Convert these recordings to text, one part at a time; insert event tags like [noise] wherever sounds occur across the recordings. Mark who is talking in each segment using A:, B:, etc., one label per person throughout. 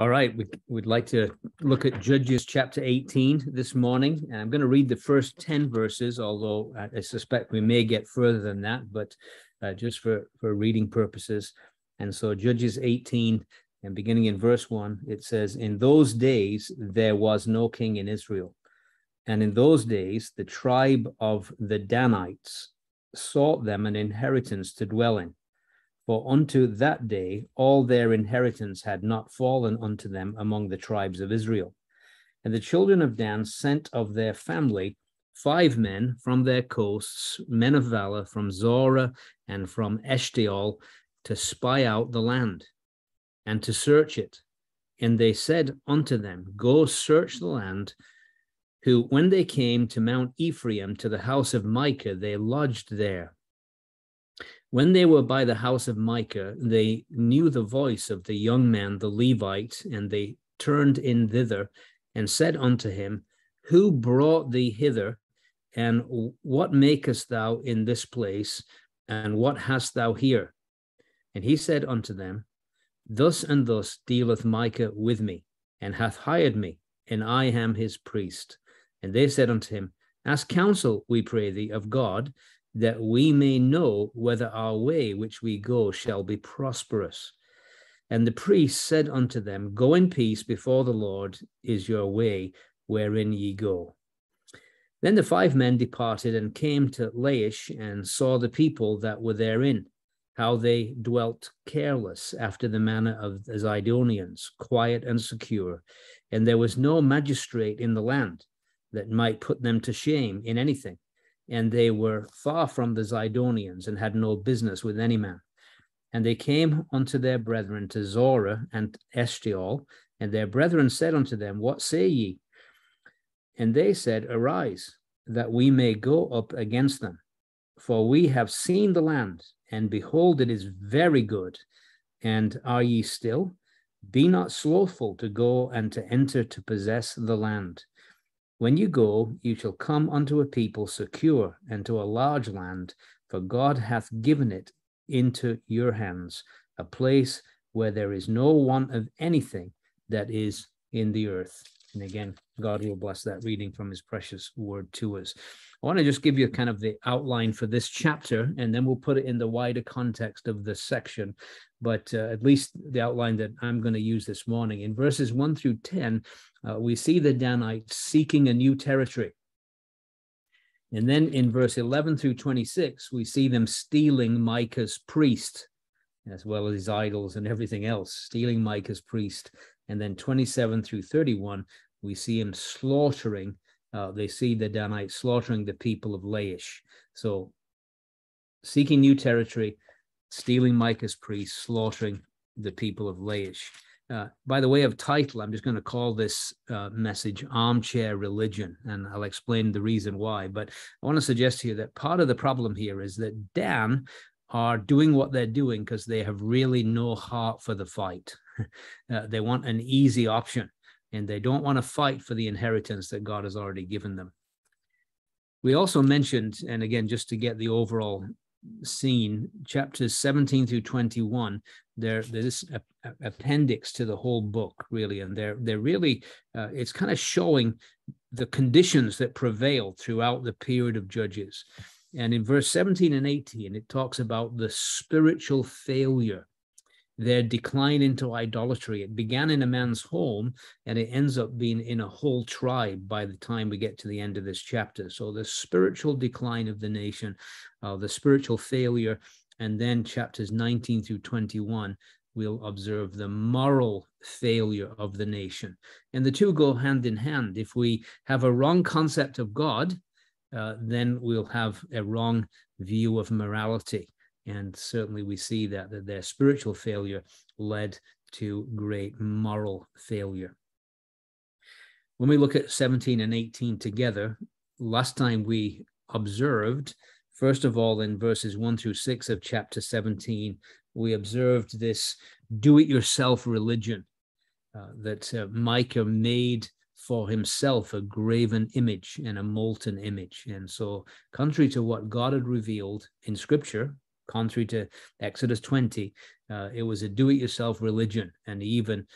A: All right, we, would like to look at Judges chapter 18 this morning. And I'm going to read the first 10 verses, although I, suspect we may get further than that, but uh, just for, for reading purposes. And so, Judges 18, and beginning in verse 1, it says, In those days there was no king in Israel. And in those days the tribe of the Danites sought them an inheritance to dwell in. For unto that day all their inheritance had not fallen unto them among the tribes of Israel. And the children of Dan sent of their family five men from their coasts, men of valor from Zorah and from Eshtaol, to spy out the land and to search it. And they said unto them, Go search the land. Who, when they came to Mount Ephraim to the house of Micah, they lodged there. When they were by the house of Micah, they knew the voice of the young man, the Levite, and they turned in thither and said unto him, Who brought thee hither? And what makest thou in this place? And what hast thou here? And he said unto them, Thus and thus dealeth Micah with me, and hath hired me, and I am his priest. And they said unto him, Ask counsel, we pray thee, of God, that we may know whether our way which we go shall be prosperous. And the priest said unto them, Go in peace before the Lord is your way wherein ye go. Then the five men departed and came to Laish and saw the people that were therein, how they dwelt careless after the manner of the Zidonians, quiet and secure. And there was no magistrate in the land that might put them to shame in anything and they were far from the Zidonians and had no business with any man. And they came unto their brethren to Zorah and Eshtaol, and their brethren said unto them, What say ye? And they said, Arise, that we may go up against them. For we have seen the land, and behold, it is very good. And are ye still? Be not slothful to go and to enter to possess the land. When you go, you shall come unto a people secure and to a large land, for God hath given it into your hands, a place where there is no want of anything that is in the earth. And again, God will bless that reading from his precious word to us. I want to just give you kind of the outline for this chapter, and then we'll put it in the wider context of this section. But uh, at least the outline that I'm going to use this morning. In verses 1 through 10, uh, we see the Danites seeking a new territory. And then in verse 11 through 26, we see them stealing Micah's priest, as well as his idols and everything else, stealing Micah's priest. And then 27 through 31, we see him slaughtering uh, they see the Danites slaughtering the people of Laish. So, seeking new territory, stealing Micah's priest, slaughtering the people of Laish. Uh, by the way of title, I'm just going to call this uh, message Armchair Religion, and I'll explain the reason why. But I want to suggest to you that part of the problem here is that Dan are doing what they're doing because they have really no heart for the fight. [laughs] uh, they want an easy option and they don't want to fight for the inheritance that God has already given them. We also mentioned, and again, just to get the overall scene, chapters 17 through 21, they're, they're this appendix to the whole book, really, and they're they're really uh, it's kind of showing the conditions that prevailed throughout the period of Judges. And in verse 17 and 18, it talks about the spiritual failure their decline into idolatry. It began in a man's home and it ends up being in a whole tribe by the time we get to the end of this chapter. So the spiritual decline of the nation, uh, the spiritual failure, and then chapters 19 through 21 we'll observe the moral failure of the nation. And the two go hand in hand. If we have a wrong concept of God, uh, then we'll have a wrong view of morality. And certainly we see that, that their spiritual failure led to great moral failure. When we look at 17 and 18 together, last time we observed, first of all, in verses 1 through 6 of chapter 17, we observed this do it yourself religion uh, that uh, Micah made for himself a graven image and a molten image. And so, contrary to what God had revealed in scripture, contrary to Exodus 20, uh, it was a do it yourself religion. And he even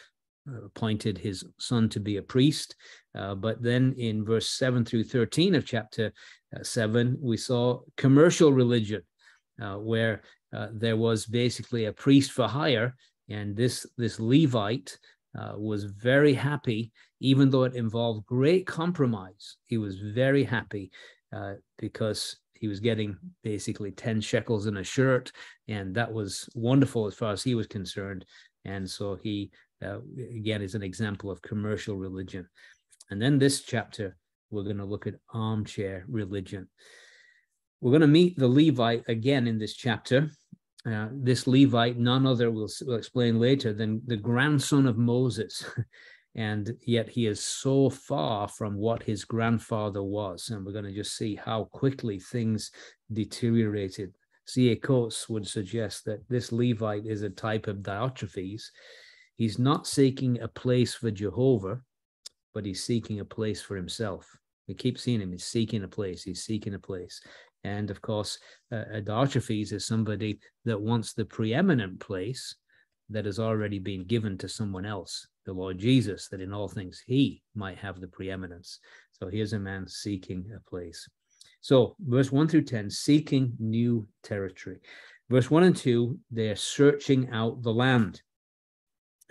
A: appointed his son to be a priest. Uh, but then in verse 7 through 13 of chapter uh, 7, we saw commercial religion, uh, where uh, there was basically a priest for hire. And this, this Levite uh, was very happy, even though it involved great compromise. He was very happy uh, because he was getting basically 10 shekels in a shirt. And that was wonderful as far as he was concerned. And so he uh, again, is an example of commercial religion. And then this chapter, we're going to look at armchair religion. We're going to meet the Levite again in this chapter. Uh, this Levite, none other, we'll, we'll explain later, than the grandson of Moses. [laughs] and yet he is so far from what his grandfather was. And we're going to just see how quickly things deteriorated. C.A. Coates would suggest that this Levite is a type of Diotrephes, He's not seeking a place for Jehovah, but he's seeking a place for himself. We keep seeing him. He's seeking a place. He's seeking a place. And of course, uh, Diotrephes is somebody that wants the preeminent place that has already been given to someone else, the Lord Jesus, that in all things he might have the preeminence. So here's a man seeking a place. So, verse 1 through 10, seeking new territory. Verse 1 and 2, they're searching out the land.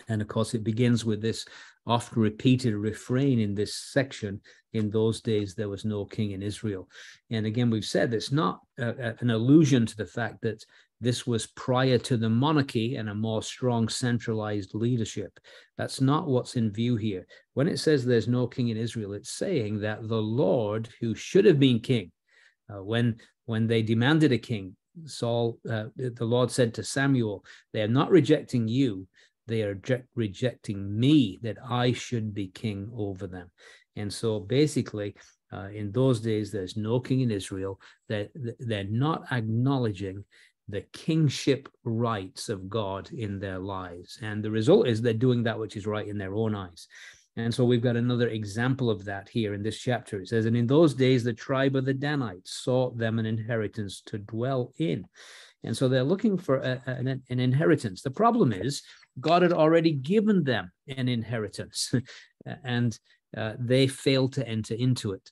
A: And of course, it begins with this oft repeated refrain in this section in those days there was no king in israel and again we've said it's not a, an allusion to the fact that this was prior to the monarchy and a more strong centralized leadership that's not what's in view here when it says there's no king in israel it's saying that the lord who should have been king uh, when when they demanded a king saul uh, the lord said to samuel they are not rejecting you they are rejecting me that I should be king over them. And so basically, uh, in those days, there's no king in Israel. That they're not acknowledging the kingship rights of God in their lives. And the result is they're doing that which is right in their own eyes. And so we've got another example of that here in this chapter. It says, And in those days, the tribe of the Danites sought them an inheritance to dwell in. And so they're looking for a, an, an inheritance. The problem is, God had already given them an inheritance, [laughs] and uh, they failed to enter into it.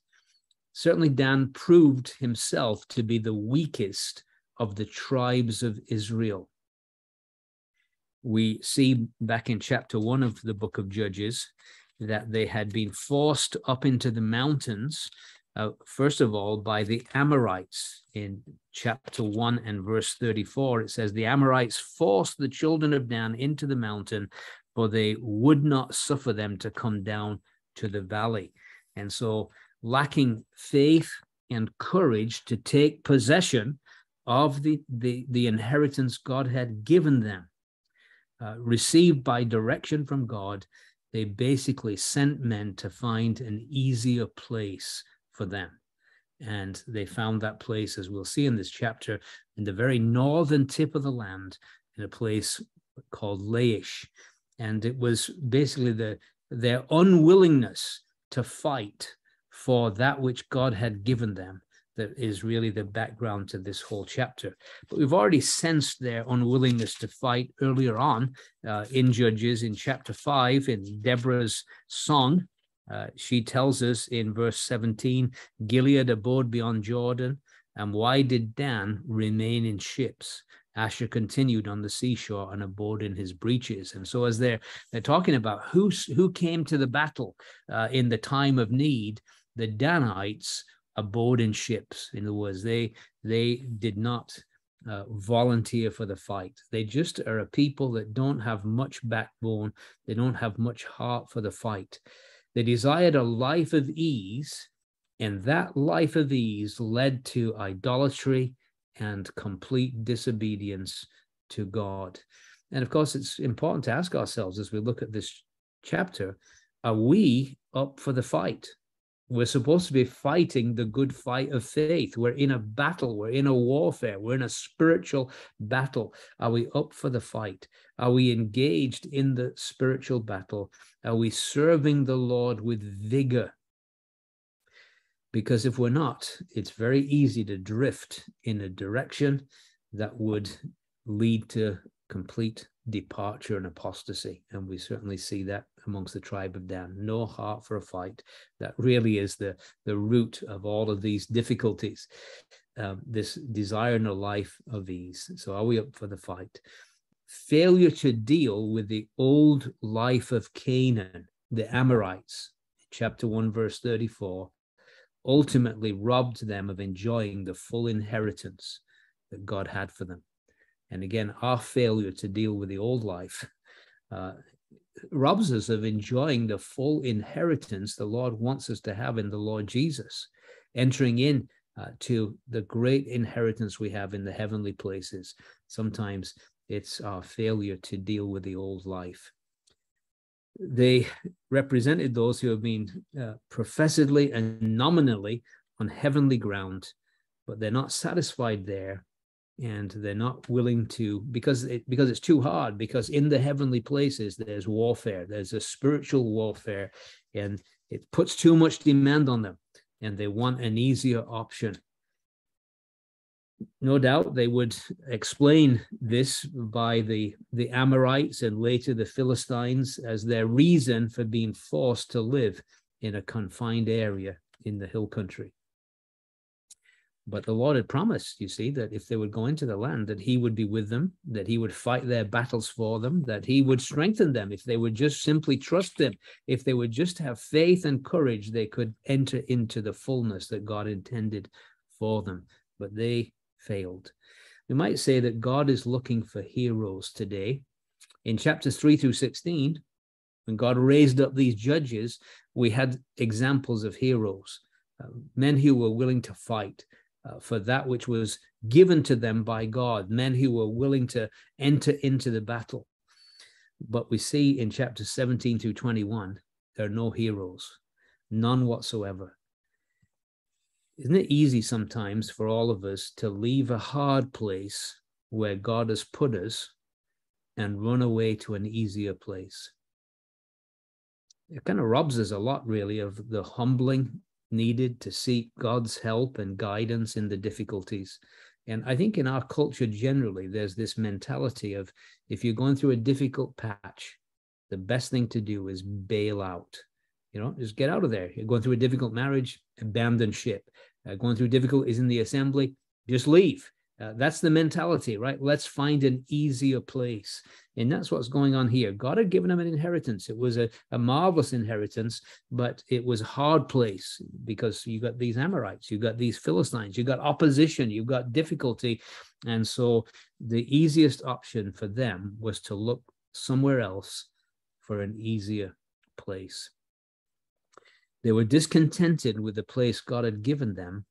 A: Certainly, Dan proved himself to be the weakest of the tribes of Israel. We see back in chapter one of the book of Judges that they had been forced up into the mountains uh, first of all, by the Amorites. In chapter 1 and verse 34, it says, The Amorites forced the children of Dan into the mountain, for they would not suffer them to come down to the valley. And so, lacking faith and courage to take possession of the, the, the inheritance God had given them, uh, received by direction from God, they basically sent men to find an easier place for them. And they found that place, as we'll see in this chapter, in the very northern tip of the land, in a place called Laish. And it was basically the their unwillingness to fight for that which God had given them that is really the background to this whole chapter. But we've already sensed their unwillingness to fight earlier on uh, in Judges in chapter 5 in Deborah's song uh, she tells us in verse 17 Gilead abode beyond Jordan. And why did Dan remain in ships? Asher continued on the seashore and abode in his breeches. And so, as they're they're talking about who who came to the battle uh, in the time of need, the Danites abode in ships. In other words, they they did not uh, volunteer for the fight. They just are a people that don't have much backbone. They don't have much heart for the fight. They desired a life of ease, and that life of ease led to idolatry and complete disobedience to God. And of course, it's important to ask ourselves as we look at this chapter are we up for the fight? We're supposed to be fighting the good fight of faith. We're in a battle. We're in a warfare. We're in a spiritual battle. Are we up for the fight? Are we engaged in the spiritual battle? Are we serving the Lord with vigor? Because if we're not, it's very easy to drift in a direction that would lead to complete departure and apostasy. And we certainly see that amongst the tribe of Dan. No heart for a fight. That really is the, the root of all of these difficulties. Um, this desire in a life of ease. So, are we up for the fight? Failure to deal with the old life of Canaan, the Amorites, chapter 1, verse 34, ultimately robbed them of enjoying the full inheritance that God had for them. And again, our failure to deal with the old life uh, robs us of enjoying the full inheritance the Lord wants us to have in the Lord Jesus, entering in uh, to the great inheritance we have in the heavenly places. Sometimes it's our failure to deal with the old life. They represented those who have been uh, professedly and nominally on heavenly ground, but they're not satisfied there and they're not willing to because it because it's too hard because in the heavenly places there's warfare there's a spiritual warfare and it puts too much demand on them and they want an easier option. No doubt they would explain this by the the amorites and later the philistines as their reason for being forced to live in a confined area in the hill country but the Lord had promised, you see, that if they would go into the land, that He would be with them, that He would fight their battles for them, that He would strengthen them. If they would just simply trust Him, if they would just have faith and courage, they could enter into the fullness that God intended for them. But they failed. We might say that God is looking for heroes today. In chapters 3 through 16, when God raised up these judges, we had examples of heroes, uh, men who were willing to fight uh, for that which was given to them by God, men who were willing to enter into the battle. But we see in chapter 17 through 21, there are no heroes, none whatsoever. Isn't it easy sometimes for all of us to leave a hard place where God has put us and run away to an easier place? It kind of robs us a lot, really, of the humbling needed to seek God's help and guidance in the difficulties. And I think in our culture generally, there's this mentality of if you're going through a difficult patch, the best thing to do is bail out. You know, just get out of there. You're going through a difficult marriage, abandon ship. Uh, going through difficulties in the assembly, just leave. Uh, that's the mentality, right? Let's find an easier place. And that's what's going on here. God had given them an inheritance. It was a, a marvelous inheritance, but it was a hard place because you got these Amorites, you got these Philistines, you got opposition, you got difficulty. And so the easiest option for them was to look somewhere else for an easier place. They were discontented with the place God had given them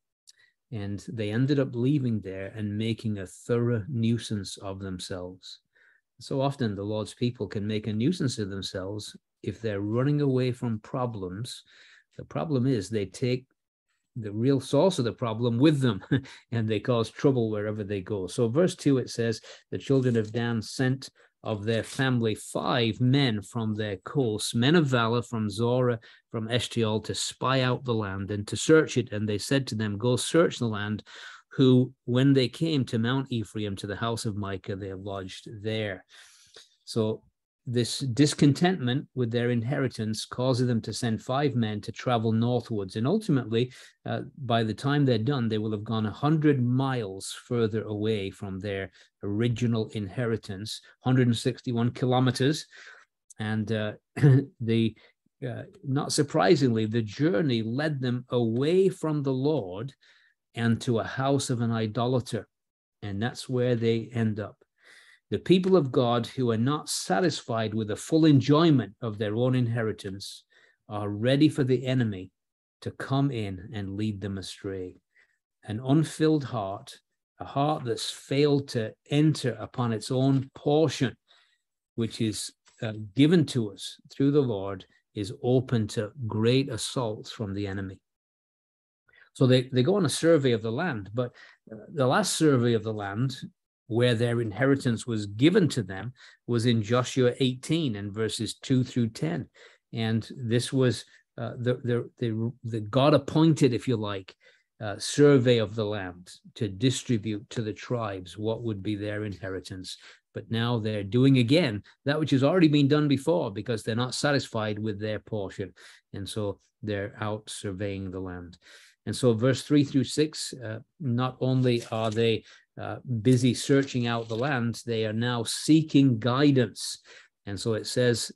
A: and they ended up leaving there and making a thorough nuisance of themselves. So often, the Lord's people can make a nuisance of themselves if they're running away from problems. The problem is they take the real source of the problem with them [laughs] and they cause trouble wherever they go. So, verse 2 it says, The children of Dan sent of their family five men from their course, men of valor from Zorah, from Eshtaol, to spy out the land and to search it. And they said to them, Go search the land. Who, when they came to Mount Ephraim, to the house of Micah, they lodged there. So this discontentment with their inheritance causes them to send five men to travel northwards. And ultimately, uh, by the time they're done, they will have gone 100 miles further away from their original inheritance, 161 kilometers. And uh, [clears throat] the uh, not surprisingly, the journey led them away from the Lord and to a house of an idolater. And that's where they end up the people of God who are not satisfied with the full enjoyment of their own inheritance are ready for the enemy to come in and lead them astray. An unfilled heart, a heart that's failed to enter upon its own portion, which is uh, given to us through the Lord, is open to great assaults from the enemy. So they, they go on a survey of the land, but uh, the last survey of the land where their inheritance was given to them was in Joshua 18 and verses 2 through 10. And this was uh, the, the, the, the God appointed, if you like, uh, survey of the land to distribute to the tribes what would be their inheritance. but now they're doing again that which has already been done before because they're not satisfied with their portion. And so they're out surveying the land. And so, verse three through six, uh, not only are they uh, busy searching out the land, they are now seeking guidance. And so it says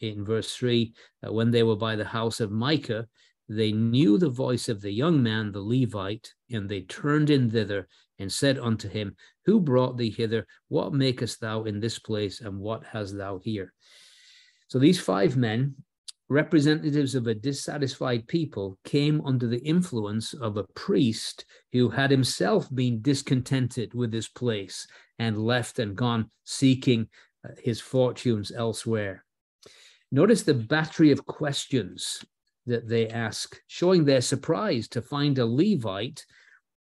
A: in verse three, uh, when they were by the house of Micah, they knew the voice of the young man, the Levite, and they turned in thither and said unto him, Who brought thee hither? What makest thou in this place, and what hast thou here? So these five men, representatives of a dissatisfied people, came under the influence of a priest who had himself been discontented with his place and left and gone seeking uh, his fortunes elsewhere. Notice the battery of questions that they ask, showing their surprise to find a Levite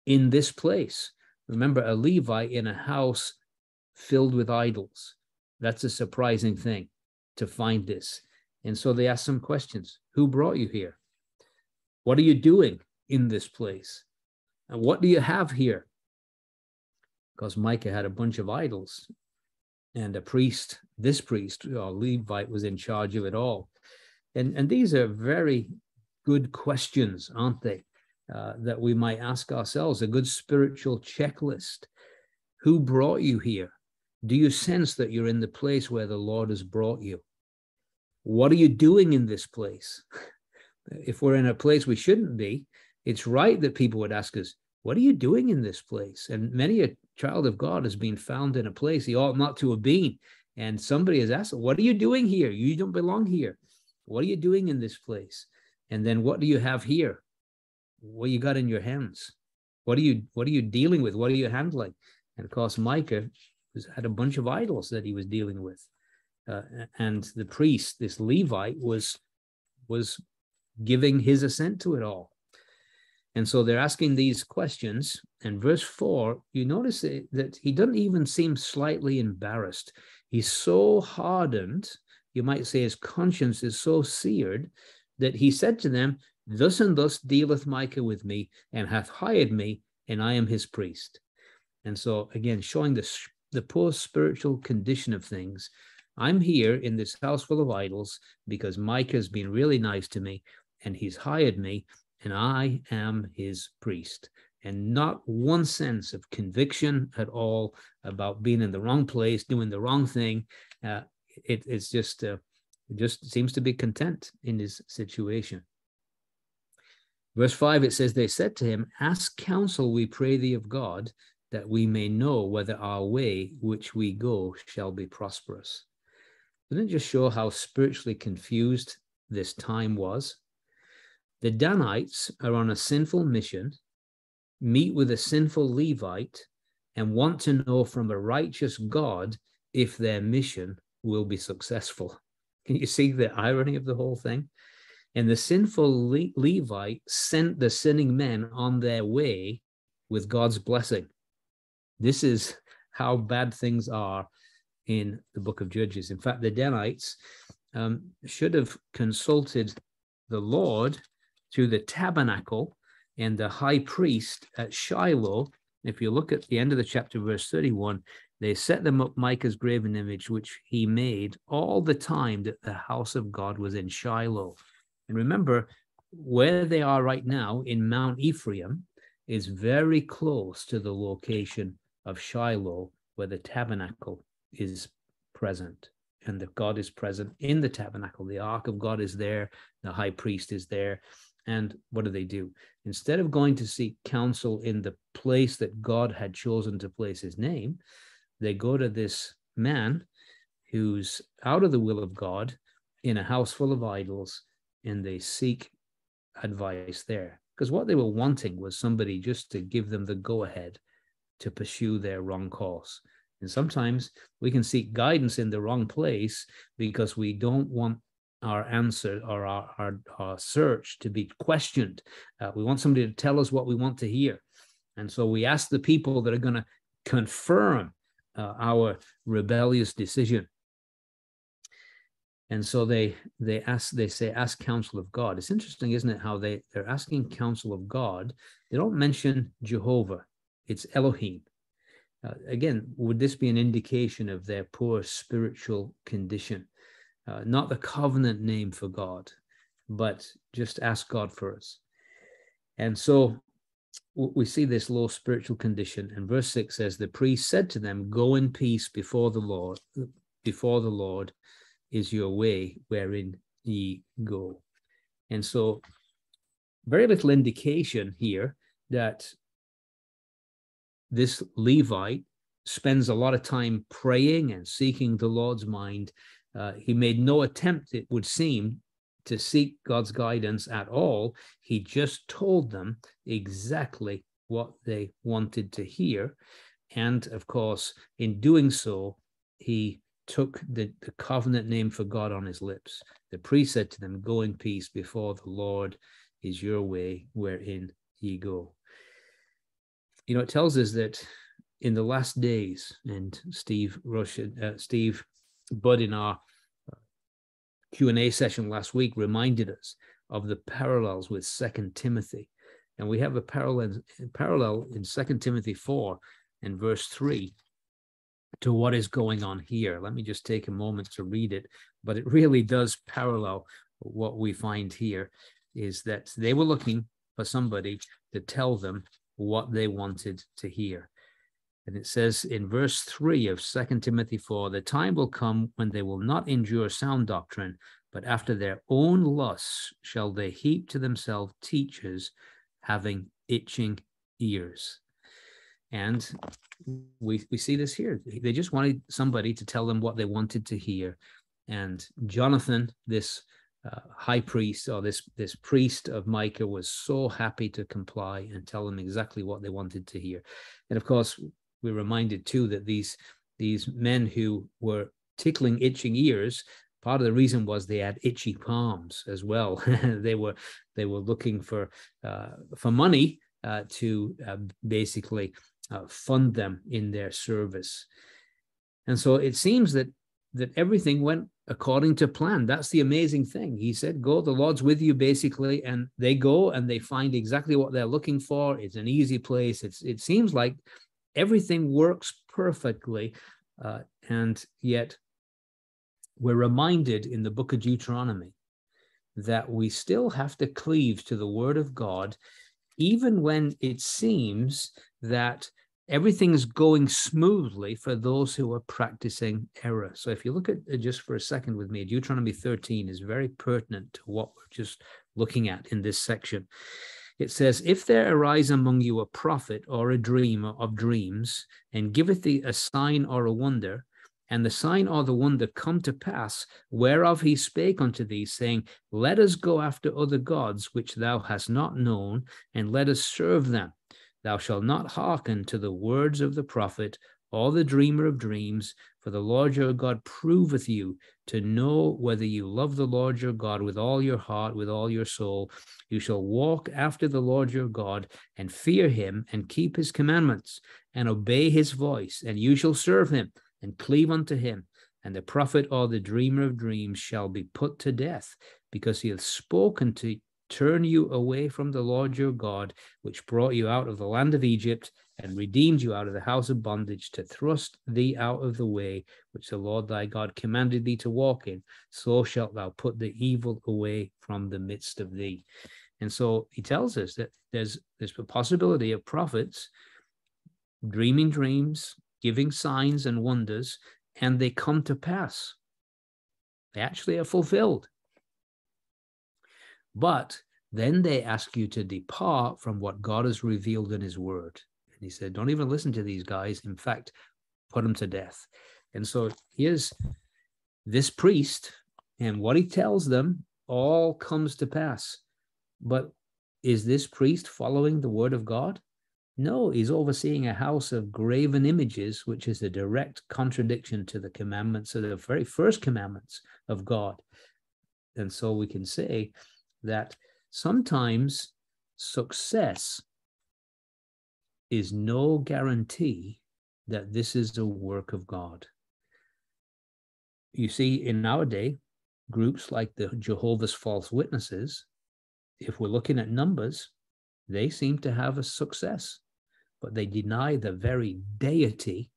A: in this place. Remember, a Levite in a house filled with idols. That's a surprising thing to find this. And so they ask some questions Who brought you here? What are you doing in this place? And what do you have here? Because Micah had a bunch of idols, and a priest, this priest or Levite, was in charge of it all. And, and these are very good questions, aren't they? Uh, that we might ask ourselves, a good spiritual checklist. Who brought you here? Do you sense that you're in the place where the Lord has brought you? What are you doing in this place? if we're in a place we shouldn't be, it's right that people would ask us, What are you doing in this place? And many a child of God has been found in a place he ought not to have been. And somebody has asked, What are you doing here? You don't belong here. What are you doing in this place? And then what do you have here? What you got in your hands? What are you what are you dealing with? What are you handling? And of course, Micah had a bunch of idols that he was dealing with. Uh, and the priest, this Levite, was was giving his assent to it all. And so they're asking these questions. And verse four, you notice that he doesn't even seem slightly embarrassed. He's so hardened you might say his conscience is so seared that he said to them, Thus and thus dealeth Micah with me, and hath hired me, and I am his priest. And so, again, showing the, the poor spiritual condition of things. I'm here in this house full of idols because Micah's been really nice to me, and he's hired me, and I am his priest. And not one sense of conviction at all about being in the wrong place, doing the wrong thing. Uh, it, it's just uh, just seems to be content in his situation. Verse 5, it says, They said to him, Ask counsel, we pray thee of God, that we may know whether our way which we go shall be prosperous. It just show how spiritually confused this time was? The Danites are on a sinful mission, meet with a sinful Levite, and want to know from a righteous God if their mission will be successful. [laughs] Can you see the irony of the whole thing? And the sinful Le- Levite sent the sinning men on their way with God's blessing. This is [laughs] how bad things are in the book of Judges. In fact, the Danites um, should have consulted the Lord through the tabernacle and the high priest at Shiloh. If you look at the end of the chapter, verse 31, they set them up Micah's graven image, which he made all the time that the house of God was in Shiloh. And remember, where they are right now in Mount Ephraim is very close to the location of Shiloh, where the tabernacle is present. And the God is present in the tabernacle. The ark of God is there, the high priest is there. And what do they do? Instead of going to seek counsel in the place that God had chosen to place his name, they go to this man who's out of the will of God in a house full of idols and they seek advice there. Because what they were wanting was somebody just to give them the go ahead to pursue their wrong course. And sometimes we can seek guidance in the wrong place because we don't want our answer or our, our, our search to be questioned. Uh, we want somebody to tell us what we want to hear. And so we ask the people that are going to confirm uh, our rebellious decision. And so they they ask they say ask counsel of God. It's interesting, isn't it? How they they're asking counsel of God. They don't mention Jehovah. It's Elohim. Uh, again, would this be an indication of their poor spiritual condition? Uh, not the covenant name for God, but just ask God for us. And so we see this low spiritual condition. And verse 6 says, The priest said to them, Go in peace before the Lord, before the Lord is your way wherein ye go. And so, very little indication here that this Levite spends a lot of time praying and seeking the Lord's mind. Uh, he made no attempt, it would seem, to seek God's guidance at all. He just told them exactly what they wanted to hear. And of course, in doing so, he took the, the covenant name for God on his lips. The priest said to them, Go in peace before the Lord is your way wherein ye go. You know, it tells us that in the last days, and Steve Rush, uh, Steve Budd in our uh, Q&A session last week reminded us of the parallels with Second Timothy. And we have a parallel, parallel in Second Timothy 4 and verse 3 to what is going on here. Let me just take a moment to read it, but it really does parallel what we find here is that they were looking for somebody to tell them what they wanted to hear. And it says in verse 3 of Second Timothy 4 the time will come when they will not endure sound doctrine, but after their own lusts shall they heap to themselves teachers having itching ears. And we we see this here. They just wanted somebody to tell them what they wanted to hear. And Jonathan, this uh, high priest or this this priest of Micah, was so happy to comply and tell them exactly what they wanted to hear. And of course, we're reminded too that these these men who were tickling itching ears part of the reason was they had itchy palms as well [laughs] they were they were looking for uh, for money uh, to uh, basically uh, fund them in their service. And so it seems that that everything went according to plan. That's the amazing thing. He said, Go, the Lord's with you, basically. And they go and they find exactly what they're looking for. It's an easy place. It's it seems like everything works perfectly. Uh, and yet we're reminded in the book of Deuteronomy that we still have to cleave to the word of God, even when it seems that everything's going smoothly for those who are practicing error. So if you look at it just for a second with me, Deuteronomy 13 is very pertinent to what we're just looking at in this section. It says, If there arise among you a prophet or a dreamer uh, of dreams, and giveth thee a sign or a wonder, and the sign or the wonder come to pass, whereof he spake unto thee, saying, Let us go after other gods which thou hast not known, and let us serve them. Thou shalt not hearken to the words of the prophet or the dreamer of dreams, for the Lord your God proveth you to know whether you love the Lord your God with all your heart, with all your soul. You shall walk after the Lord your God and fear him and keep his commandments and obey his voice, and you shall serve him and cleave unto him. And the prophet or the dreamer of dreams shall be put to death because he hath spoken to turn you away from the Lord your God, which brought you out of the land of Egypt and redeemed you out of the house of bondage to thrust thee out of the way which the Lord thy God commanded thee to walk in, so shalt thou put the evil away from the midst of thee. And so he tells us that there's there's a possibility of prophets dreaming dreams, giving signs and wonders, and they come to pass. They actually are fulfilled. But then they ask you to depart from what God has revealed in his word. And he said, Don't even listen to these guys. In fact, put them to death. And so here's this priest, and what he tells them all comes to pass. But is this priest following the word of God? No, he's overseeing a house of graven images, which is a direct contradiction to the commandments of the very first commandments of God. And so we can say that sometimes success is no guarantee that this is the work of God. You see, in our day, groups like the Jehovah's False Witnesses, if we're looking at numbers, they seem to have a success. but they deny the very deity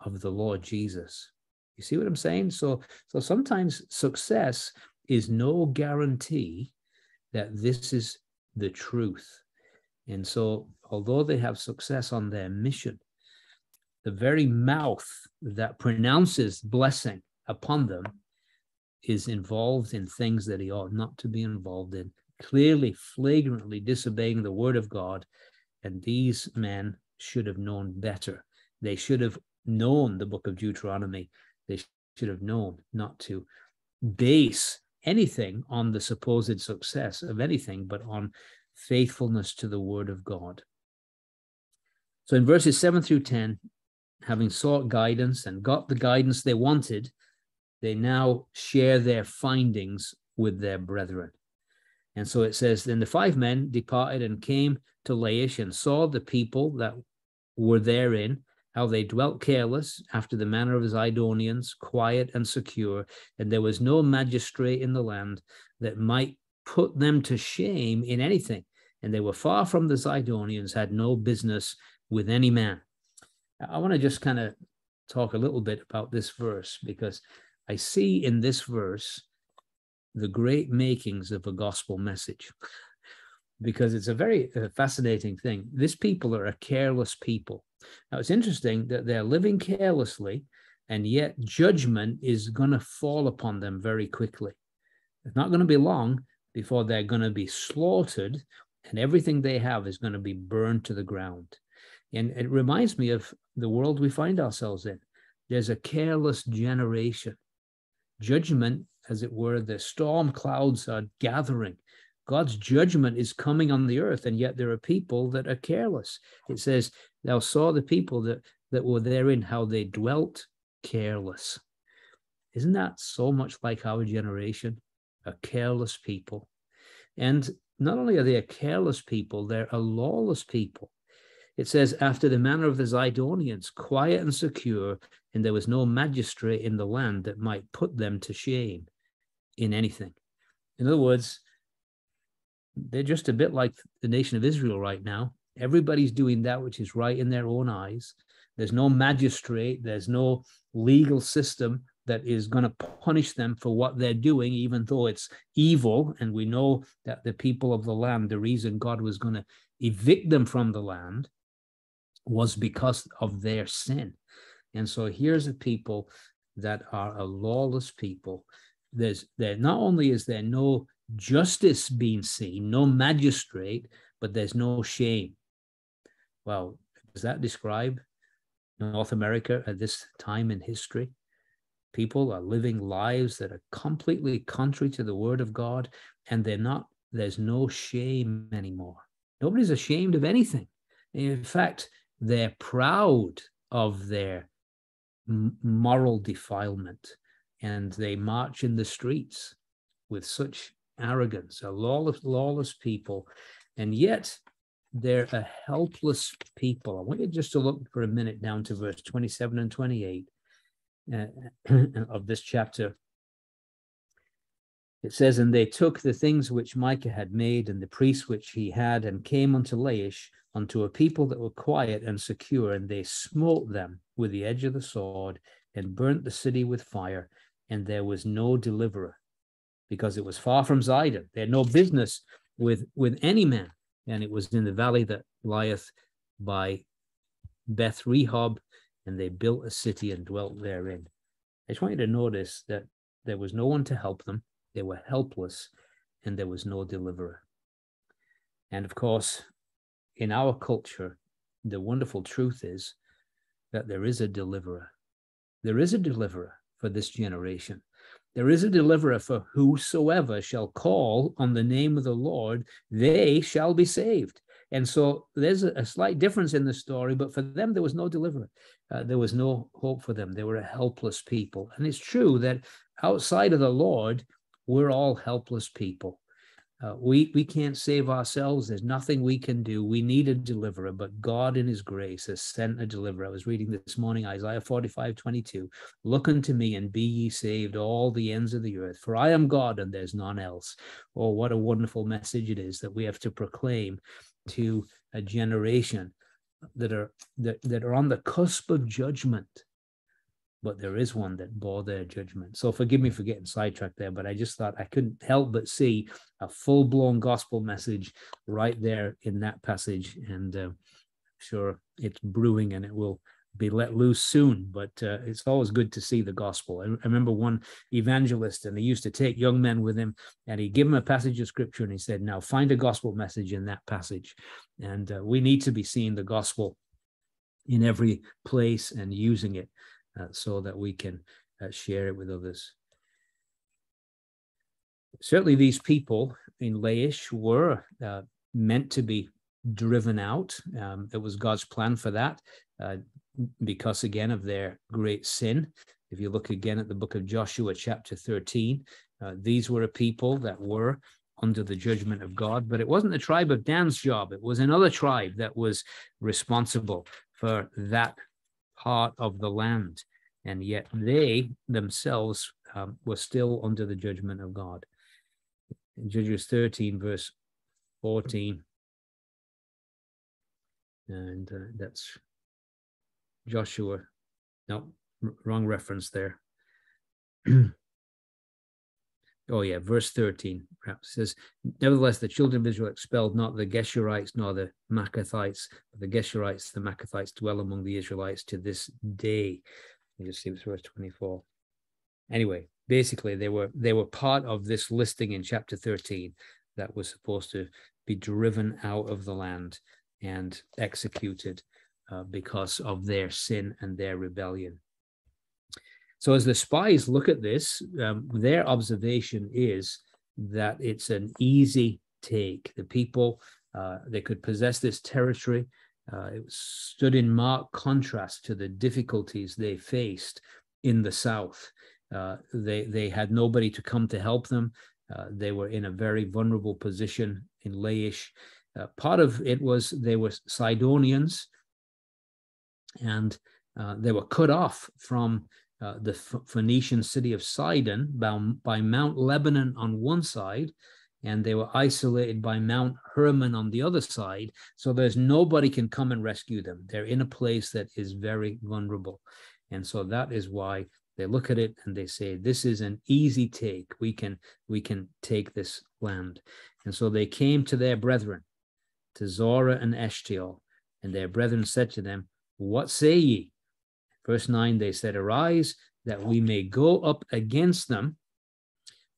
A: of the Lord Jesus. You see what I'm saying? So, so sometimes success is no guarantee that this is the truth. And so, although they have success on their mission, the very mouth that pronounces blessing upon them is involved in things that he ought not to be involved in, clearly, flagrantly disobeying the word of God. And these men should have known better. They should have known the book of Deuteronomy. They should have known not to base anything on the supposed success of anything, but on faithfulness to the word of God. So in verses 7 through 10, having sought guidance and got the guidance they wanted, they now share their findings with their brethren. And so it says, Then the five men departed and came to Laish and saw the people that were therein, how they dwelt careless after the manner of the Zidonians, quiet and secure, and there was no magistrate in the land that might put them to shame in anything. And they were far from the Zidonians, had no business with any man. I want to just kind of talk a little bit about this verse because I see in this verse the great makings of a gospel message [laughs] because it's a very uh, fascinating thing. These people are a careless people. Now, it's interesting that they're living carelessly, and yet judgment is going to fall upon them very quickly. It's not going to be long before they're going to be slaughtered, and everything they have is going to be burned to the ground. And it reminds me of the world we find ourselves in. There's a careless generation. Judgment, as it were, the storm clouds are gathering. God's judgment is coming on the earth, and yet there are people that are careless. It says, Thou saw the people that, that were therein, how they dwelt careless. Isn't that so much like our generation? A careless people. And not only are they a careless people, they're a lawless people. It says, after the manner of the Zidonians, quiet and secure, and there was no magistrate in the land that might put them to shame in anything. In other words, they're just a bit like the nation of Israel right now. Everybody's doing that which is right in their own eyes. There's no magistrate, there's no legal system that is going to punish them for what they're doing, even though it's evil. And we know that the people of the land, the reason God was going to evict them from the land was because of their sin. And so here's a people that are a lawless people. There's there not only is there no justice being seen, no magistrate, but there's no shame. Well, does that describe North America at this time in history? People are living lives that are completely contrary to the word of God, and they're not, there's no shame anymore. Nobody's ashamed of anything. In fact, they're proud of their moral defilement and they march in the streets with such arrogance, a lawless, lawless people, and yet they're a helpless people. I want you just to look for a minute down to verse 27 and 28 uh, [clears throat] of this chapter it says, And they took the things which Micah had made and the priests which he had, and came unto Laish, unto a people that were quiet and secure, and they smote them with the edge of the sword, and burnt the city with fire, and there was no deliverer, because it was far from Zidon. They had no business with, with any man, and it was in the valley that lieth by Beth Rehob, and they built a city and dwelt therein. I just want you to notice that there was no one to help them they were helpless and there was no deliverer. And of course, in our culture, the wonderful truth is that there is a deliverer. There is a deliverer for this generation. There is a deliverer for whosoever shall call on the name of the Lord, they shall be saved. And so there's a, slight difference in the story, but for them, there was no deliverer. Uh, there was no hope for them. They were a helpless people. And it's true that outside of the Lord, we're all helpless people. Uh, we we can't save ourselves. There's nothing we can do. We need a deliverer, but God in his grace has sent a deliverer. I was reading this morning, Isaiah 45, 22. Look unto me and be ye saved, all the ends of the earth, for I am God and there's none else. Oh, what a wonderful message it is that we have to proclaim to a generation that are that, that are on the cusp of judgment but there is one that bore their judgment. So forgive me for getting sidetracked there, but I just thought I couldn't help but see a full blown gospel message right there in that passage. And uh, sure it's brewing and it will be let loose soon, but uh, it's always good to see the gospel. I, I, remember one evangelist, and he used to take young men with him, and he'd give them a passage of scripture, and he said, "Now find a gospel message in that passage." And uh, we need to be seeing the gospel in every place and using it so that we can uh, share it with others. Certainly, these people in Laish were uh, meant to be driven out. Um, it was God's plan for that uh, because, again, of their great sin. If you look again at the book of Joshua, chapter 13, uh, these were a people that were under the judgment of God, but it wasn't the tribe of Dan's job. It was another tribe that was responsible for that part of the land. And yet they themselves um, were still under the judgment of God. In Judges 13, verse 14, and uh, that's Joshua. No, wrong reference there. [clears throat] oh yeah, verse 13 perhaps says, Nevertheless, the children of Israel expelled not the Geshurites nor the Maachathites, but the Geshurites, the Maachathites dwell among the Israelites to this day. Just see verse 24. Anyway, basically they were they were part of this listing in chapter 13 that was supposed to be driven out of the land and executed uh, because of their sin and their rebellion. So, as the spies look at this, um, their observation is that it's an easy take. The people uh, they could possess this territory. Uh, it stood in marked contrast to the difficulties they faced in the south. Uh, they they had nobody to come to help them. Uh, they were in a very vulnerable position in Laish. Uh, part of it was they were Sidonians, and uh, they were cut off from uh, the Phoenician city of Sidon by, by, Mount Lebanon on one side, and they were isolated by Mount Hermon on the other side. So there's nobody can come and rescue them. They're in a place that is very vulnerable, and so that is why they look at it and they say, "This is an easy take. We can we can take this land." And so they came to their brethren to Zorah and Eshtaol. And their brethren said to them, What say ye? Verse 9, they said, Arise, that we may go up against them,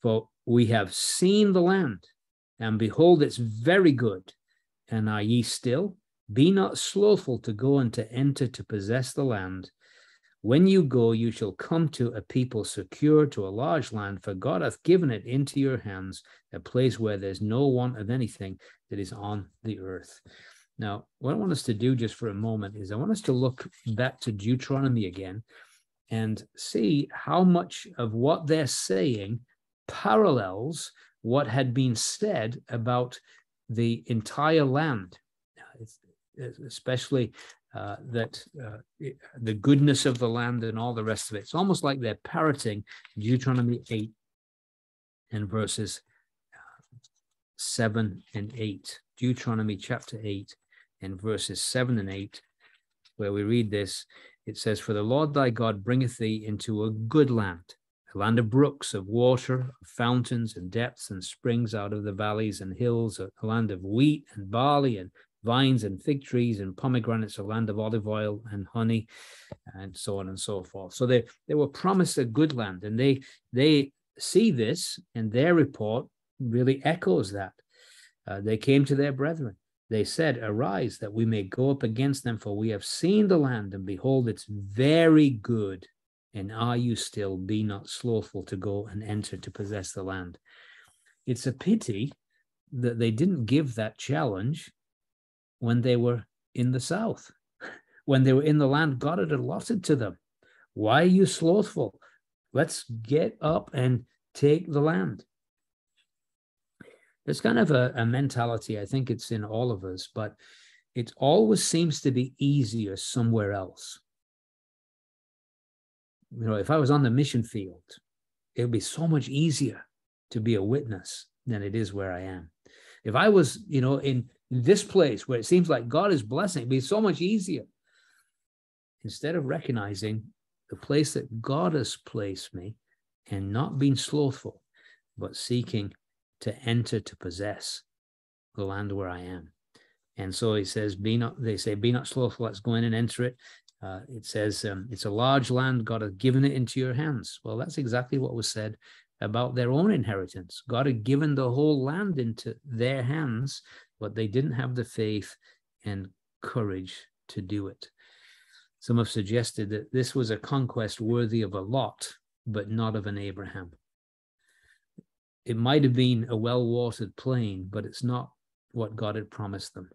A: for we have seen the land, and behold, it's very good. And are ye still? Be not slothful to go and to enter to possess the land, when you go, you shall come to a people secure to a large land, for God hath given it into your hands, a place where there's no want of anything that is on the earth. Now, what I want us to do just for a moment is I want us to look back to Deuteronomy again and see how much of what they're saying parallels what had been said about the entire land, especially uh, that uh, the goodness of the land and all the rest of it. It's almost like they're parroting Deuteronomy 8 and verses uh, 7 and 8. Deuteronomy chapter 8 and verses 7 and 8, where we read this. It says, For the Lord thy God bringeth thee into a good land, a land of brooks, of water, of fountains and depths and springs out of the valleys and hills, a land of wheat and barley and vines and fig trees and pomegranates, a land of olive oil and honey, and so on and so forth. So they, they were promised a good land, and they they see this, and their report really echoes that. Uh, they came to their brethren. They said, Arise, that we may go up against them, for we have seen the land, and behold, it's very good. And are you still? Be not slothful to go and enter to possess the land. It's a pity that they didn't give that challenge when they were in the south, [laughs] when they were in the land God had allotted to them. Why are you slothful? Let's get up and take the land. There's kind of a, a mentality, I think it's in all of us, but it always seems to be easier somewhere else. You know, if I was on the mission field, it would be so much easier to be a witness than it is where I am. If I was, you know, in this place where it seems like God is blessing, it'd be so much easier. Instead of recognizing the place that God has placed me and not being slothful, but seeking to enter to possess the land where I am. And so he says, be not, they say, be not slothful, let's go in and enter it. Uh, it says, um, it's a large land, God has given it into your hands. Well, that's exactly what was said about their own inheritance. God had given the whole land into their hands, but they didn't have the faith and courage to do it. Some have suggested that this was a conquest worthy of a Lot, but not of an Abraham. It might have been a well watered plain, but it's not what God had promised them.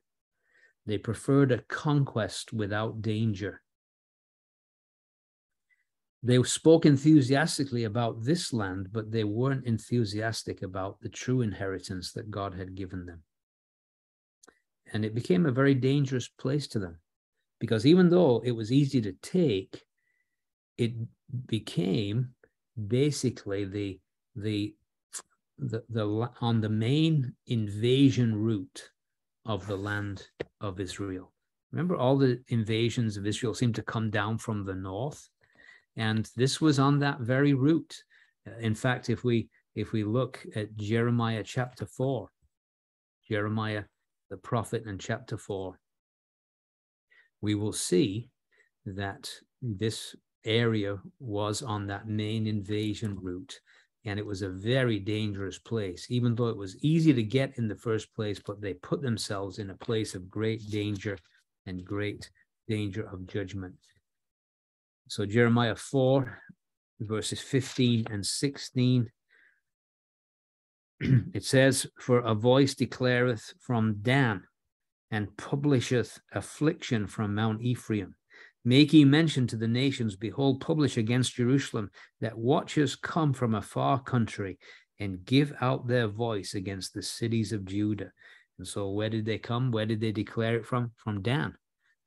A: They preferred a conquest without danger. They spoke enthusiastically about this land, but they weren't enthusiastic about the true inheritance that God had given them. And it became a very dangerous place to them because even though it was easy to take, it became basically the the the, the on the main invasion route of the land of Israel. Remember, all the invasions of Israel seemed to come down from the north, and this was on that very route. Uh, in fact, if we if we look at Jeremiah chapter four, Jeremiah the prophet in chapter four, we will see that this area was on that main invasion route and it was a very dangerous place, even though it was easy to get in the first place, but they put themselves in a place of great danger and great danger of judgment. So, Jeremiah 4, verses 15 and 16, [clears throat] it says, For a voice declareth from Dan, and publisheth affliction from Mount Ephraim. Make ye mention to the nations, behold, publish against Jerusalem that watchers come from a far country and give out their voice against the cities of Judah. And so, where did they come? Where did they declare it from? From Dan.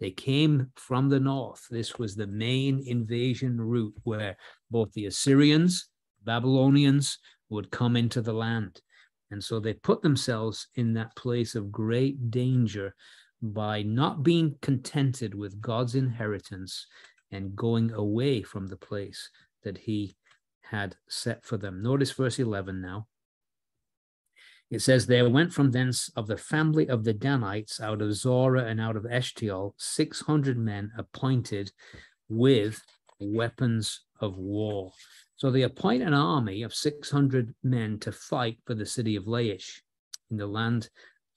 A: They came from the north. This was the main invasion route where both the Assyrians, Babylonians would come into the land. And so they put themselves in that place of great danger by not being contented with God's inheritance and going away from the place that he had set for them. Notice verse 11 now. It says, There went from thence of the family of the Danites out of Zorah and out of Eshtaol 600 men appointed with weapons of war. So they appoint an army of 600 men to fight for the city of Laish in the land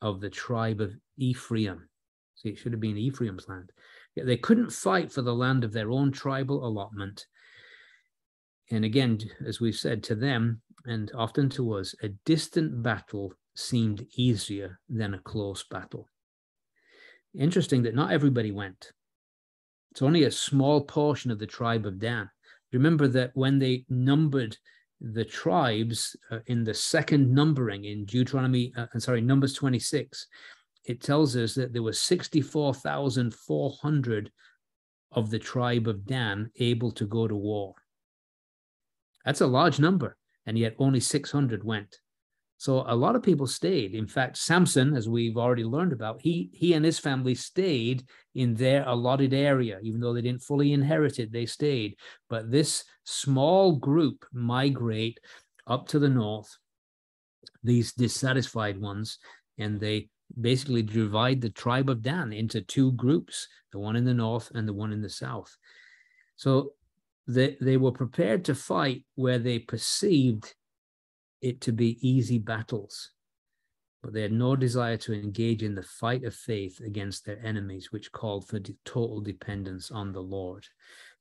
A: of the tribe of Ephraim. See, it should have been Ephraim's land. Yet they couldn't fight for the land of their own tribal allotment. And again, as we've said to them, and often to us, a distant battle seemed easier than a close battle. Interesting that not everybody went. It's only a small portion of the tribe of Dan. Remember that when they numbered the tribes uh, in the second numbering in Deuteronomy, uh, sorry, Numbers 26, it tells us that there were 64,400 of the tribe of Dan able to go to war. That's a large number, and yet only 600 went. So a lot of people stayed. In fact, Samson, as we've already learned about, he he and his family stayed in their allotted area, even though they didn't fully inherit it, they stayed. But this small group migrate up to the north, these dissatisfied ones, and they basically divide the tribe of Dan into two groups, the one in the north and the one in the south. So they, they were prepared to fight where they perceived it to be easy battles, but they had no desire to engage in the fight of faith against their enemies, which called for total dependence on the Lord.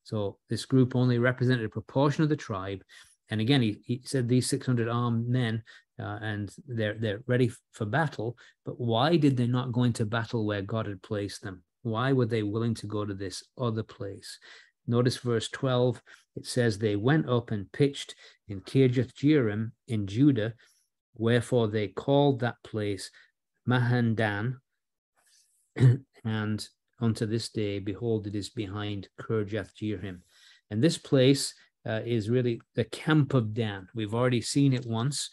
A: So this group only represented a proportion of the tribe. And again, he, he said these 600 armed men uh, and they're they're ready for battle. But why did they not go into battle where God had placed them? Why were they willing to go to this other place? Notice verse 12, it says, They went up and pitched in Kirjath Jearim in Judah, wherefore they called that place Mahanehdan. [clears throat] and unto this day, behold, it is behind Kirjath Jearim. And this place uh, is really the camp of Dan. We've already seen it once.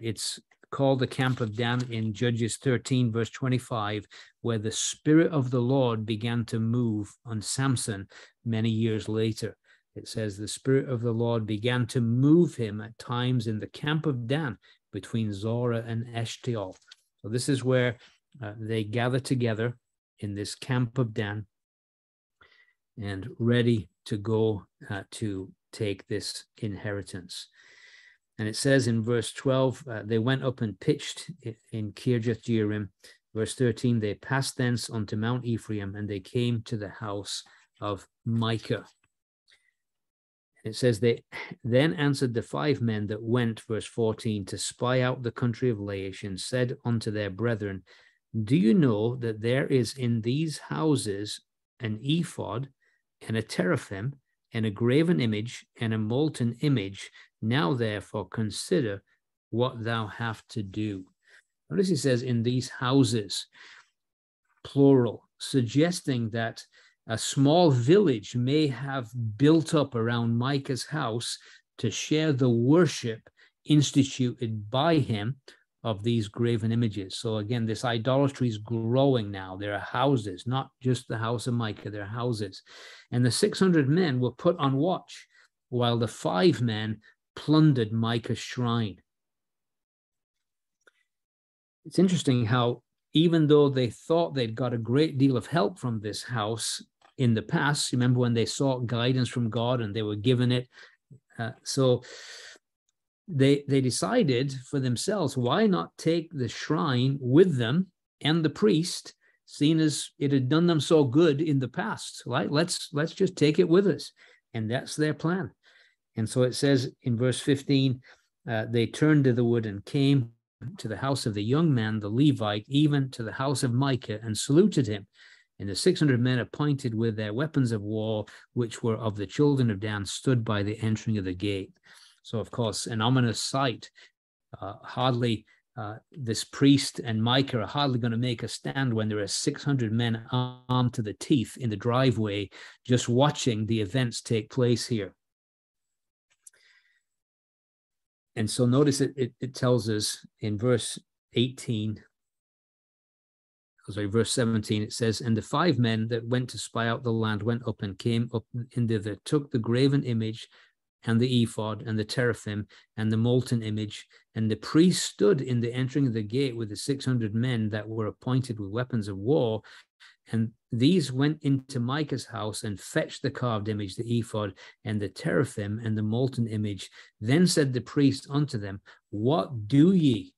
A: It's called the camp of Dan in Judges 13, verse 25, where the Spirit of the Lord began to move on Samson many years later. It says the Spirit of the Lord began to move him at times in the camp of Dan between Zorah and Eshtaol. So this is where uh, they gather together in this camp of Dan and ready to go uh, to take this inheritance. And it says in verse 12, uh, they went up and pitched in Kirjath Jearim. Verse 13, they passed thence unto Mount Ephraim, and they came to the house of Micah. It says they then answered the five men that went, verse 14, to spy out the country of Laish, and said unto their brethren, Do you know that there is in these houses an ephod and a teraphim and a graven image and a molten image. Now, therefore, consider what thou have to do. Notice he says, in these houses, plural, suggesting that a small village may have built up around Micah's house to share the worship instituted by him of these graven images. So again, this idolatry is growing now. There are houses, not just the house of Micah, there are houses. And the 600 men were put on watch while the five men plundered Micah's shrine. It's interesting how, even though they thought they'd got a great deal of help from this house in the past, remember when they sought guidance from God and they were given it. Uh, so they they decided for themselves why not take the shrine with them and the priest seeing as it had done them so good in the past? Right let's let's just take it with us. And that's their plan. And so it says in verse 15 uh, they turned to the wood and came to the house of the young man the levite even to the house of micah and saluted him and the 600 men appointed with their weapons of war which were of the children of dan stood by the entering of the gate so, of course, an ominous sight. Uh, hardly uh, this priest and Micah are hardly going to make a stand when there are 600 men armed to the teeth in the driveway, just watching the events take place here. And so notice it, it, it tells us in verse 18, sorry, verse 17, it says, And the five men that went to spy out the land went up and came up in thither, took the graven image and the ephod and the teraphim and the molten image. And the priest stood in the entering of the gate with the 600 men that were appointed with weapons of war. And these went into Micah's house and fetched the carved image, the ephod, and the teraphim, and the molten image. Then said the priest unto them, What do ye?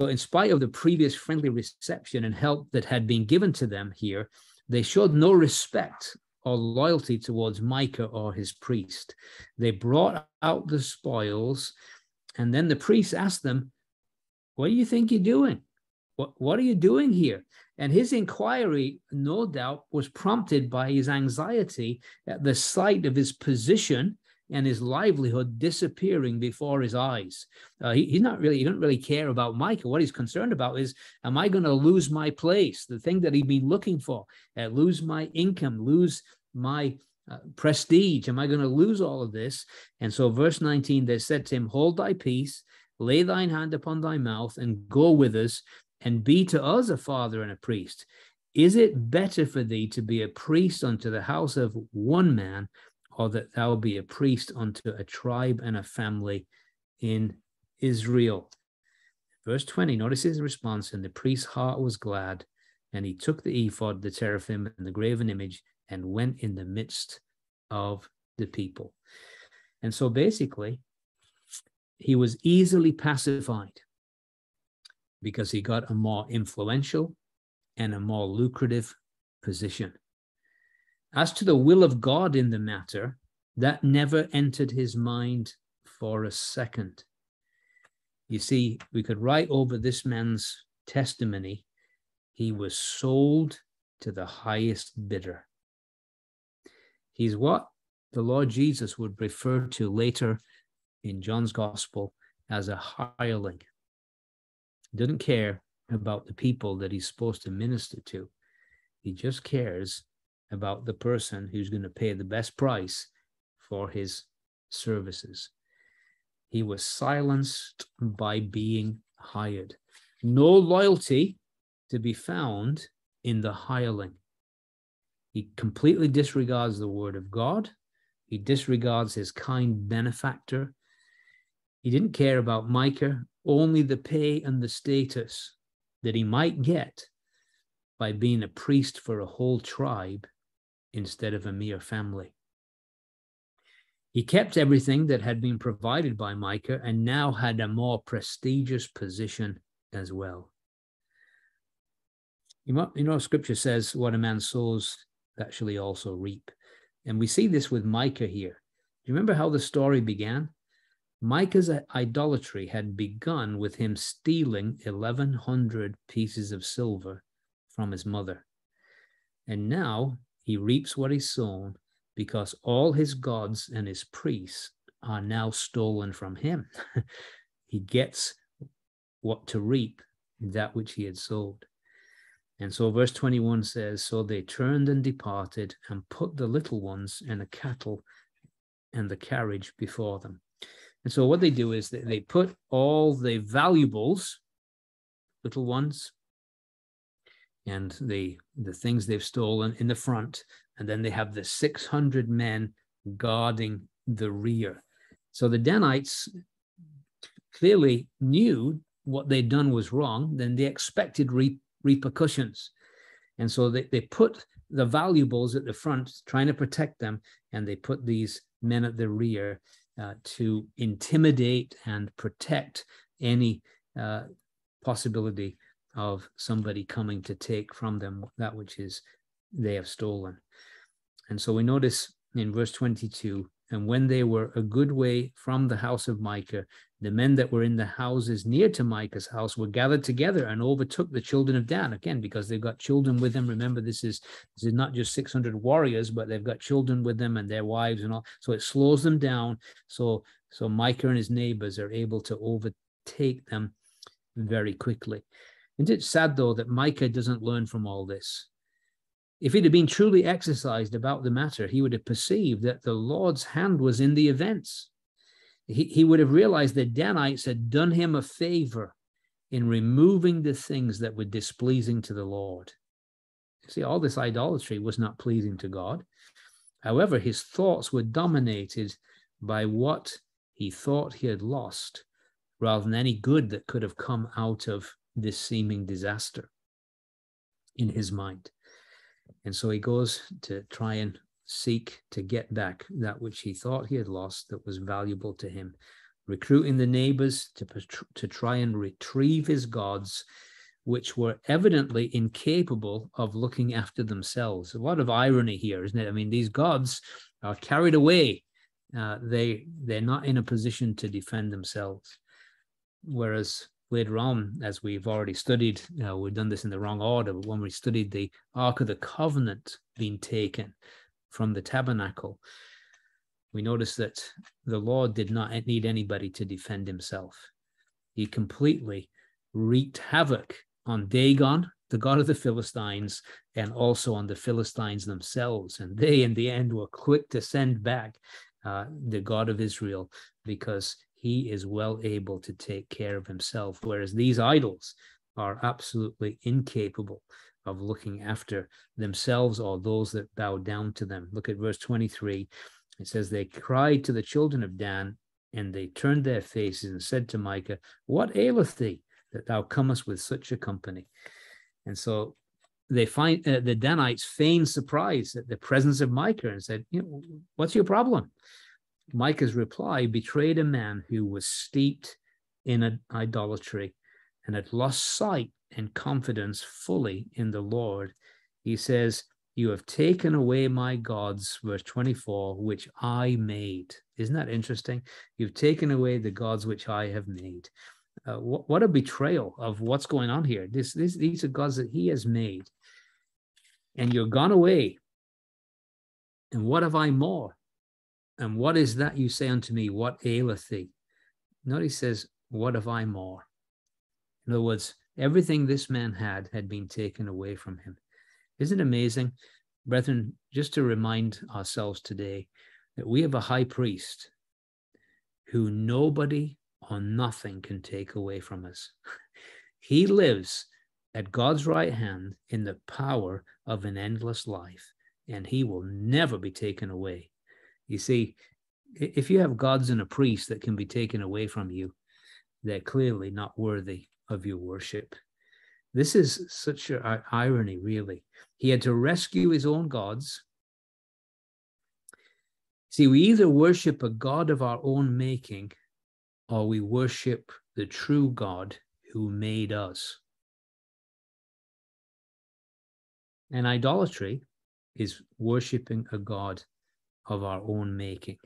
A: So, in spite of the previous friendly reception and help that had been given to them here, they showed no respect or loyalty towards Micah or his priest. They brought out the spoils, and then the priest asked them, What do you think you're doing? What, what are you doing here? And his inquiry, no doubt, was prompted by his anxiety at the sight of his position and his livelihood disappearing before his eyes. Uh, he, he's not really, he doesn't really care about Micah. What he's concerned about is, am I going to lose my place, the thing that he'd been looking for, uh, lose my income, lose my uh, prestige? Am I going to lose all of this? And so, verse 19, they said to him, Hold thy peace, lay thine hand upon thy mouth, and go with us, and be to us a father and a priest. Is it better for thee to be a priest unto the house of one man or that thou be a priest unto a tribe and a family in Israel. Verse 20, notice his response, and the priest's heart was glad, and he took the ephod, the teraphim, and the graven image, and went in the midst of the people. And so basically, he was easily pacified because he got a more influential and a more lucrative position. As to the will of God in the matter, that never entered his mind for a second. You see, we could write over this man's testimony he was sold to the highest bidder. He's what the Lord Jesus would refer to later in John's gospel as a hireling. He doesn't care about the people that he's supposed to minister to. He just cares about the person who's going to pay the best price for his services. he was silenced by being hired. No loyalty to be found in the hireling. He completely disregards the word of God. He disregards his kind benefactor. He didn't care about Micah, only the pay and the status that he might get by being a priest for a whole tribe instead of a mere family. He kept everything that had been provided by Micah and now had a more prestigious position as well. You know, scripture says, What a man sows, that shall he also reap. And we see this with Micah here. Do you remember how the story began? Micah's idolatry had begun with him stealing 1,100 pieces of silver from his mother. And now he reaps what he's sown because all his gods and his priests are now stolen from him. [laughs] he gets what to reap, that which he had sowed. And so verse 21 says, So they turned and departed and put the little ones and the cattle and the carriage before them. And so what they do is they, they put all the valuables, little ones, and the the things they've stolen in the front, and then they have the 600 men guarding the rear. So the Danites clearly knew what they'd done was wrong, then they expected re- repercussions. And so they, they put the valuables at the front, trying to protect them, and they put these men at the rear uh, to intimidate and protect any uh, possibility of somebody coming to take from them that which is they have stolen. And so we notice in verse 22 and when they were a good way from the house of Micah, the men that were in the houses near to Micah's house were gathered together and overtook the children of Dan again because they've got children with them. Remember, this is this is not just 600 warriors, but they've got children with them and their wives and all. So it slows them down. So so Micah and his neighbors are able to overtake them very quickly. Isn't it sad though that Micah doesn't learn from all this? If he'd have been truly exercised about the matter, he would have perceived that the Lord's hand was in the events. He, he would have realized that Danites had done him a favor in removing the things that were displeasing to the Lord. See, all this idolatry was not pleasing to God. However, his thoughts were dominated by what he thought he had lost rather than any good that could have come out of this seeming disaster in his mind. And so he goes to try and seek to get back that which he thought he had lost that was valuable to him, recruiting the neighbors to, to try and retrieve his gods, which were evidently incapable of looking after themselves. A lot of irony here, isn't it? I mean, these gods are carried away. Uh, they they're not in a position to defend themselves, whereas later on, as we've already studied, you know, we've done this in the wrong order, but when we studied the Ark of the Covenant being taken from the tabernacle, we notice that the Lord did not need anybody to defend himself. He completely wreaked havoc on Dagon, the god of the Philistines, and also on the Philistines themselves. And they, in the end, were quick to send back uh, the God of Israel because he is well able to take care of himself. Whereas these idols are absolutely incapable of looking after themselves or those that bow down to them. Look at verse 23. It says, They cried to the children of Dan, and they turned their faces and said to Micah, What aileth thee that thou comest with such a company? And so they find uh, the Danites feigned surprise at the presence of Micah and said, you know, What's your problem? Micah's reply betrayed a man who was steeped in idolatry and had lost sight and confidence fully in the Lord. He says, You have taken away my gods, verse 24, which I made. Isn't that interesting? You've taken away the gods which I have made. Uh, what, what, a betrayal of what's going on here. This, this, these are gods that he has made. And you're gone away. And what have I more? And what is that you say unto me? What aileth thee? Notice he says, What have I more? In other words, everything this man had had been taken away from him. Isn't it amazing? Brethren, just to remind ourselves today that we have a high priest who nobody or nothing can take away from us. [laughs] he lives at God's right hand in the power of an endless life, and he will never be taken away. You see, if you have gods and a priest that can be taken away from you, they're clearly not worthy of your worship. This is such an irony, really. He had to rescue his own gods. See, we either worship a God of our own making or we worship the true God who made us. And idolatry is worshiping a God of our own making,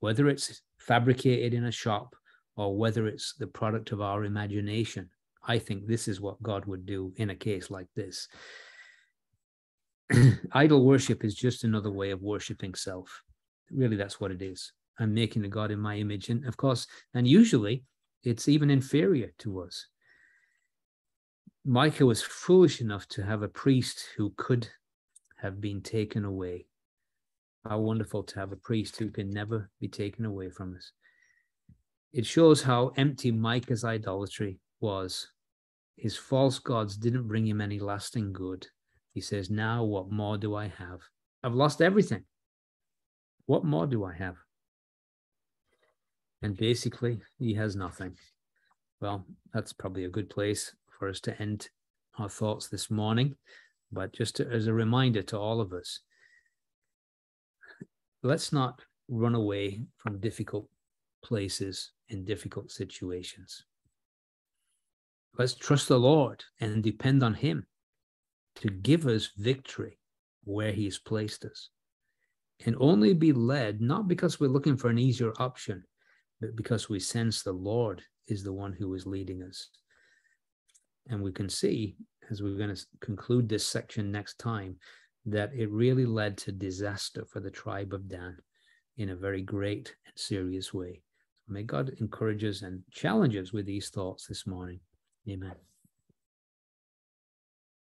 A: whether it's fabricated in a shop or whether it's the product of our imagination. I think this is what God would do in a case like this. [clears throat] Idol worship is just another way of worshiping self. Really, that's what it is. I'm making a God in my image. And of course, and usually it's even inferior to us. Micah was foolish enough to have a priest who could have been taken away. How wonderful to have a priest who can never be taken away from us. It shows how empty Micah's idolatry was. His false gods didn't bring him any lasting good. He says, Now what more do I have? I've lost everything. What more do I have? And basically, he has nothing. Well, that's probably a good place for us to end our thoughts this morning. But just to, as a reminder to all of us, let's not run away from difficult places and difficult situations. Let's trust the Lord and depend on Him to give us victory where He has placed us. And only be led, not because we're looking for an easier option, but because we sense the Lord is the one who is leading us. And we can see, as we're going to conclude this section next time, that it really led to disaster for the tribe of Dan in a very great and serious way. May God encourage us and challenge us with these thoughts this morning. Amen.